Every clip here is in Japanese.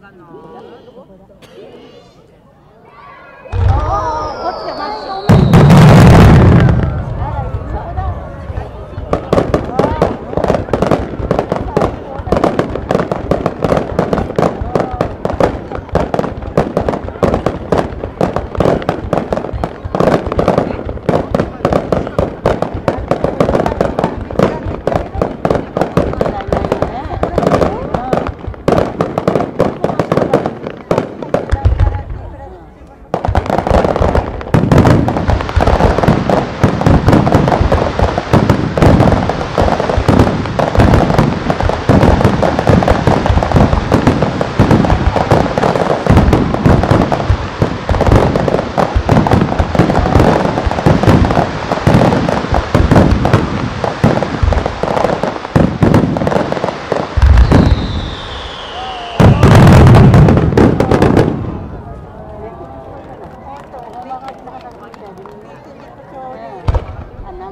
나가나? 어?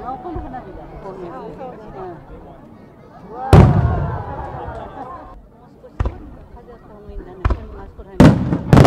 あこの花火だ。い、し風が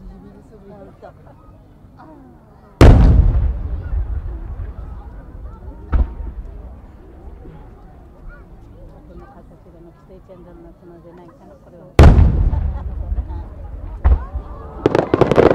にジジビリする本当。この形がの規定チェンドになってのでないかなこれは。